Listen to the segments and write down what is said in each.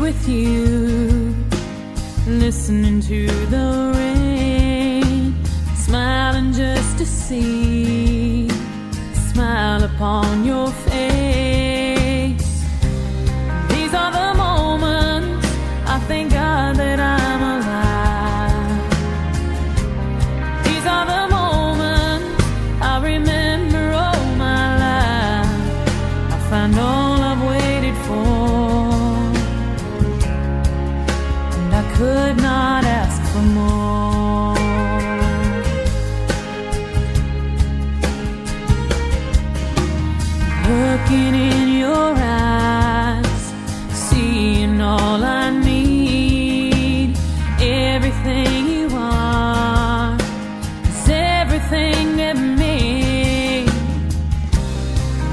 with you, listening to the rain, smiling just to see smile upon your face. Looking in your eyes, seeing all I need, everything you are is everything to me.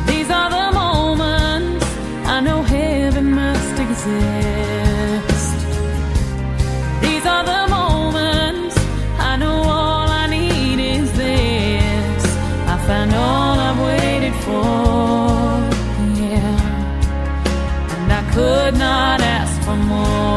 These are the moments I know heaven must exist. These are the moments I know all I need is this. I found all I've waited for, could not ask for more.